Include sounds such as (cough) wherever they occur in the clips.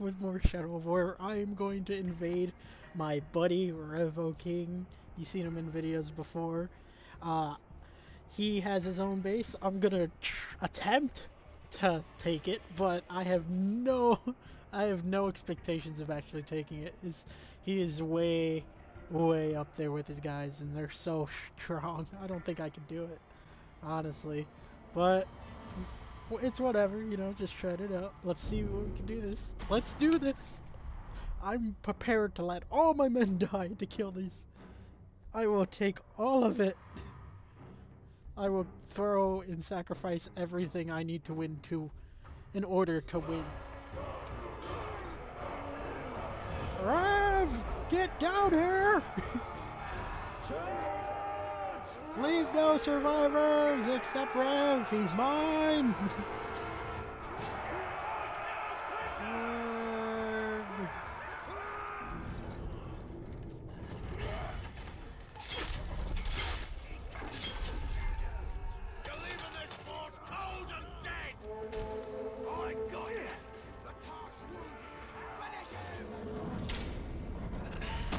with more Shadow of War. I am going to invade my buddy Revo King. You've seen him in videos before. Uh, he has his own base. I'm gonna attempt to take it, but I have no, (laughs) I have no expectations of actually taking it. Is he is way, way up there with his guys, and they're so (laughs) strong. I don't think I could do it, honestly. But it's whatever, you know. Just try it out. Let's see what we can do this. Let's do this. I'm prepared to let all my men (laughs) die to kill these. I will take all of it. I will throw and sacrifice everything I need to win to in order to win. Rev! Get down here! (laughs) Leave no survivors except Rev. He's mine! (laughs) Arrgh.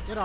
You're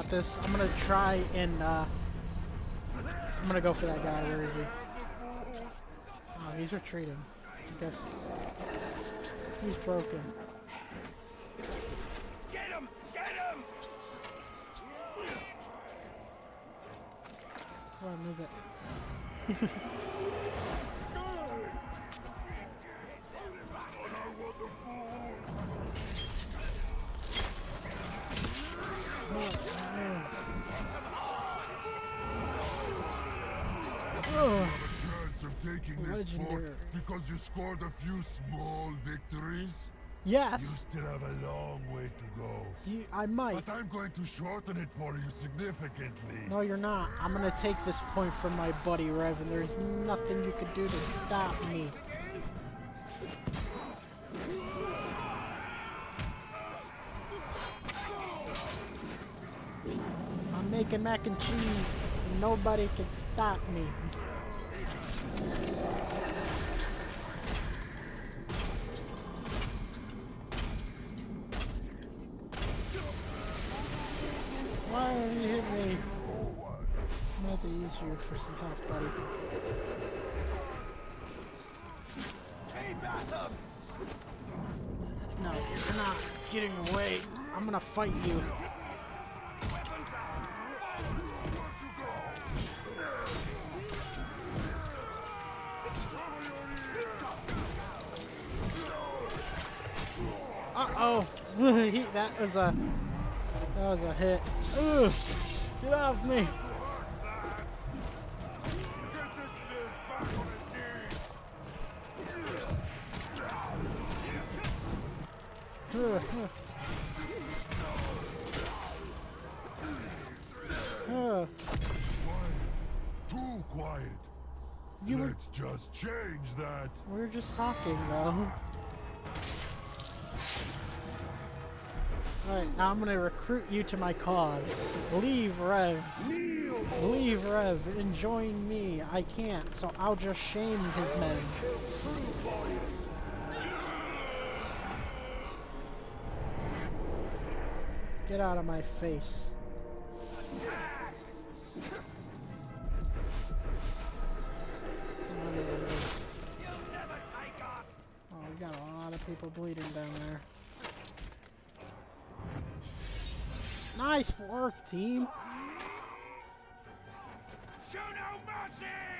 got this. I'm gonna try and, uh... I'm gonna go for that guy. Where is he? Oh, he's retreating. I guess... He's broken. Get him! Get him! Come on, move it. (laughs) taking this fort because you scored a few small victories? Yes. You still have a long way to go. You, I might. But I'm going to shorten it for you significantly. No, you're not. I'm gonna take this point from my buddy Rev, and there's nothing you can do to stop me. I'm making mac and cheese, and nobody can stop me. Why have you hit me? I'm gonna have to use you for some health, buddy. At him! No, you're not getting away. I'm gonna fight you. That was a that was a hit. Ugh, get off me! Ugh, ugh. Too quiet. You Let's just change that. We're just talking though. Alright, now I'm gonna recruit you to my cause. Leave, Rev. Leave, Rev, and join me. I can't, so I'll just shame his men. Get out of my face. Oh, we got a lot of people bleeding down there. Nice work, team. Show no mercy!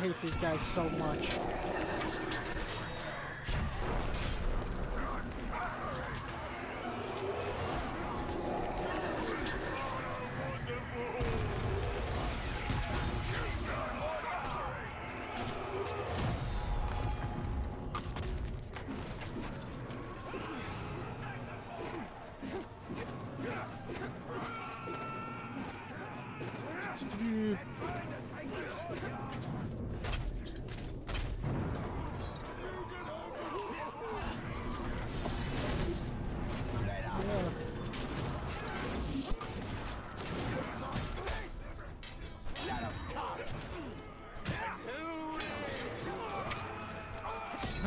Hate these guys so much.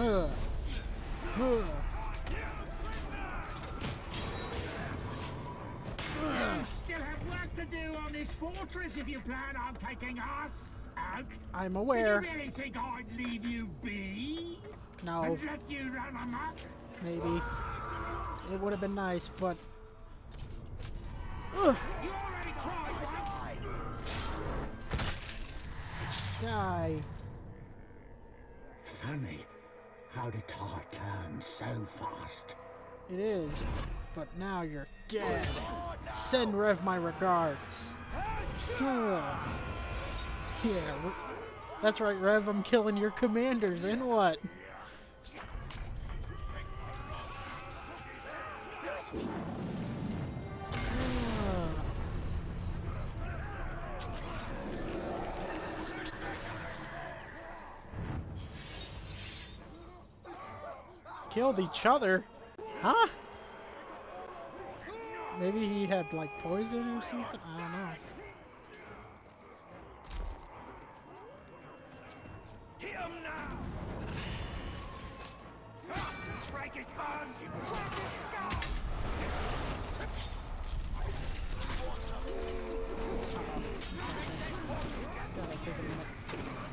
Huh. Huh. You still have work to do on this fortress if you plan on taking us out. I'm aware. Did you really think I'd leave you be? No, And let you run amok? maybe. It would have been nice, but. Ugh, You already tried once. die. Funny how the tar turn so fast. It is. But now you're dead. Send Rev my regards. (sighs) Yeah, that's right, Rev. I'm killing your commanders. And what? Killed each other? Huh? Maybe he had like poison or something? I don't know. Hit him now! Break his bones! Break his skull! Gotta take a minute.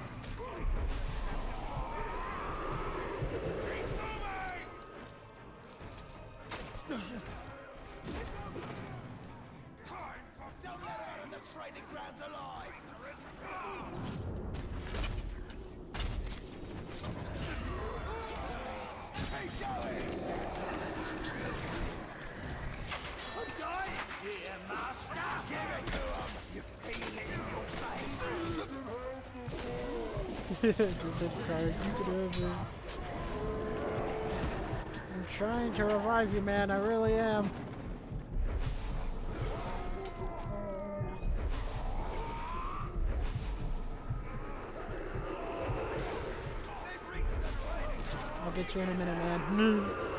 I'm trying to revive you, man. I really am. I'll get you in a minute, man. (laughs)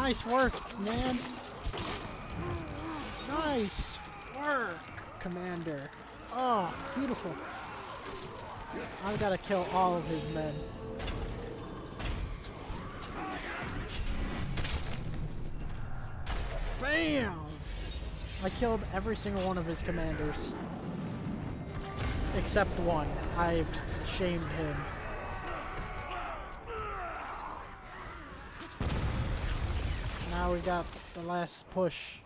nice work, man. Nice work, Commander. Oh, beautiful. I gotta kill all of his men. Bam! I killed every single one of his commanders. Except one. I've shamed him. We got the last push.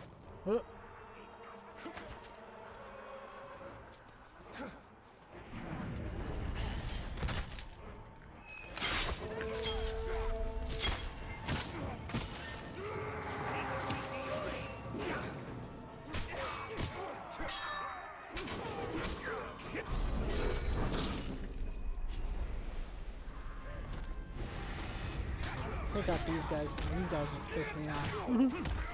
Out these guys, 'cause these guys just piss me off. (laughs)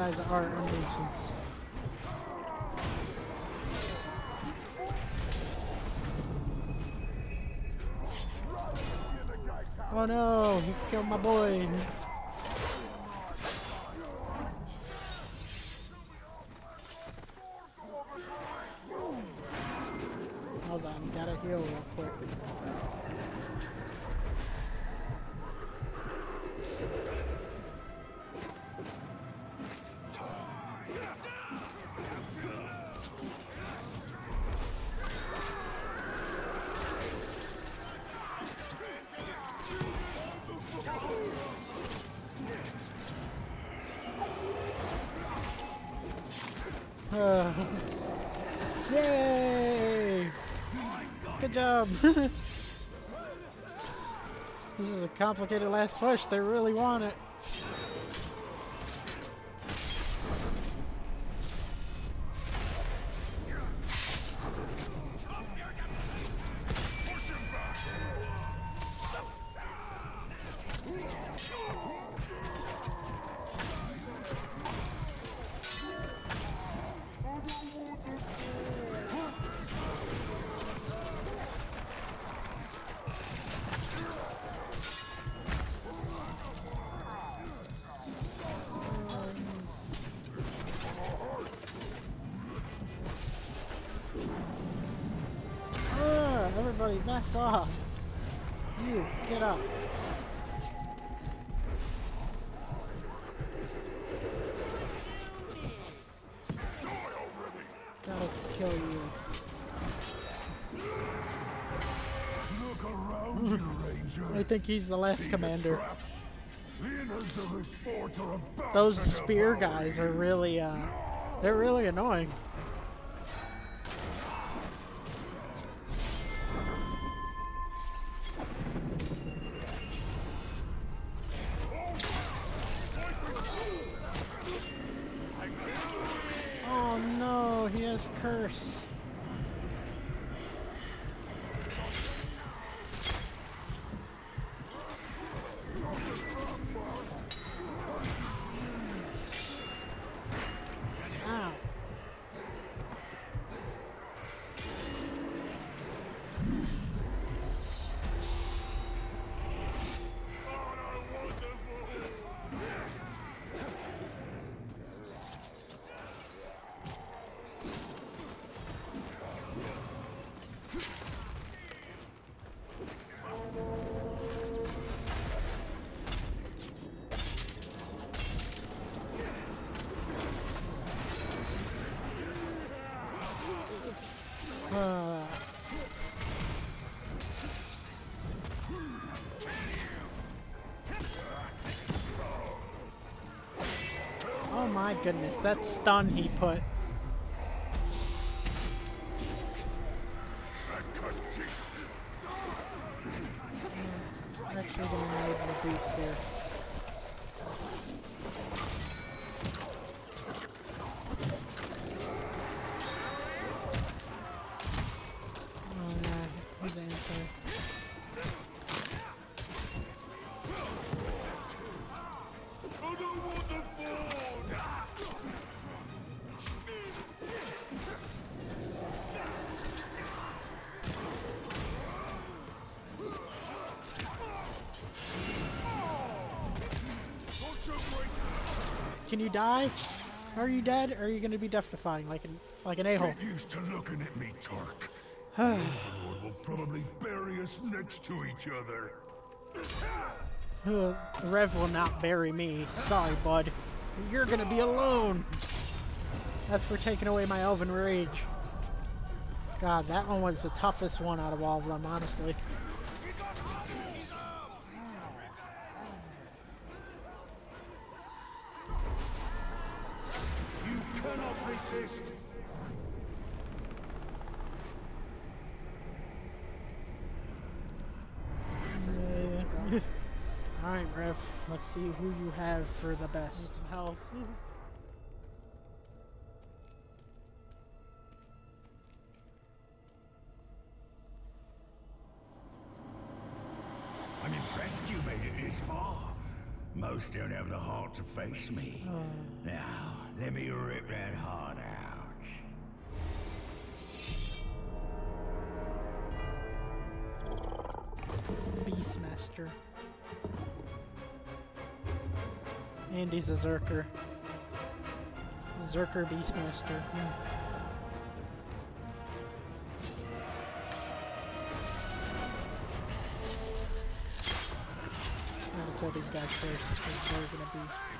guys are a nuisance. Oh no, he killed my boy. Uh, yay! Good job! (laughs) this is a complicated last push. They really want it. Mess off. You, get up. That'll kill you. Look around you, Ranger. I think he's the last See commander. The of this fort are about Those spear guys are really, uh, they're really annoying. Oh my goodness, that stun he put. Can you die? Are you dead? Or are you gonna be death defying like an like an a-hole? Get used to looking at me, Turk. (sighs) Overlord will probably bury us next to each other. (sighs) Rev will not bury me. Sorry, bud. You're gonna be alone. That's for taking away my elven rage. God, that one was the toughest one out of all of them, honestly. Cannot resist. (laughs) Alright, Rev. Let's see who you have for the best. Some health. (laughs) I'm impressed you made it this far. Most don't have the heart to face me. Uh. Now, let me rip that heart out. Beastmaster. And he's a Zerker. Zerker Beastmaster. Hmm. Kill these guys first, because they're gonna be...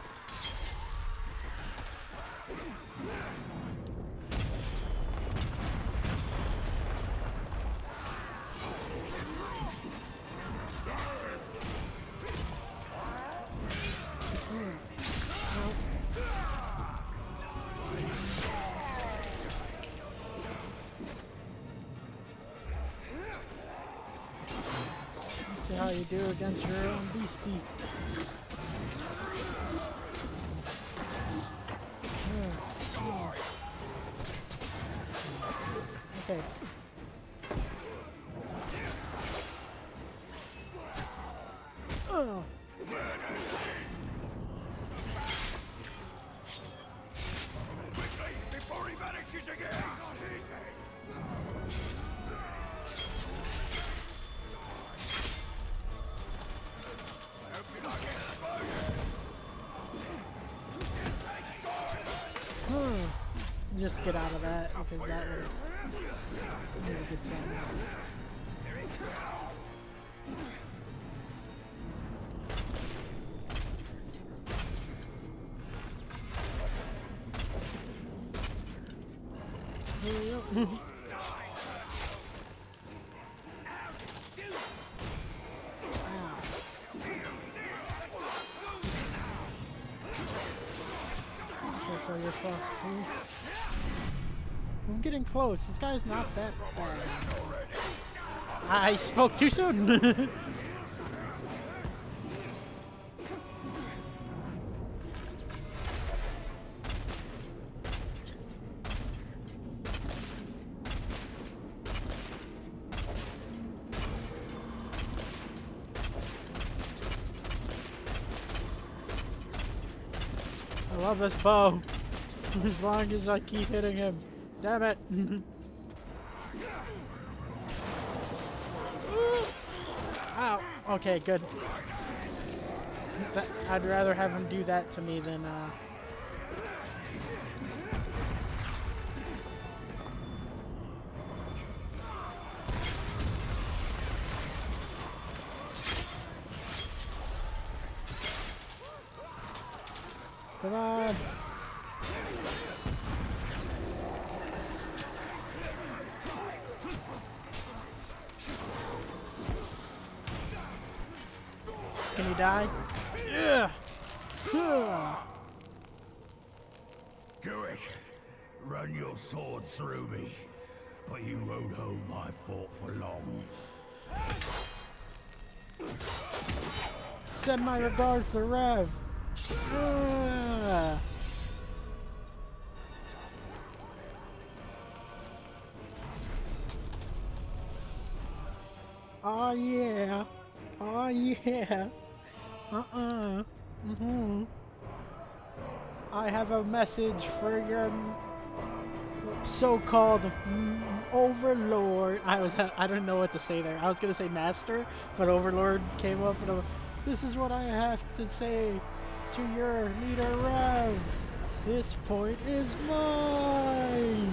you do against your own beastie. Just get out of that because that would really get some. Close. This guy's not that bad. I spoke too soon. (laughs) I love this bow. (laughs) As long as I keep hitting him. Damn it. (laughs) Ow. Okay, good. I'd rather have him do that to me than, uh... Come on. Die? Yeah. Do it. Run your sword through me. But you won't hold my fort for long. Send my regards to Rev. Ah, yeah. Oh yeah. Oh yeah. Uh-uh. Mm-hmm. I have a message for your so-called overlord. I was I don't know what to say there. I was gonna say master, but overlord came up and I was, this is what I have to say. to your leader, Rev. This point is mine.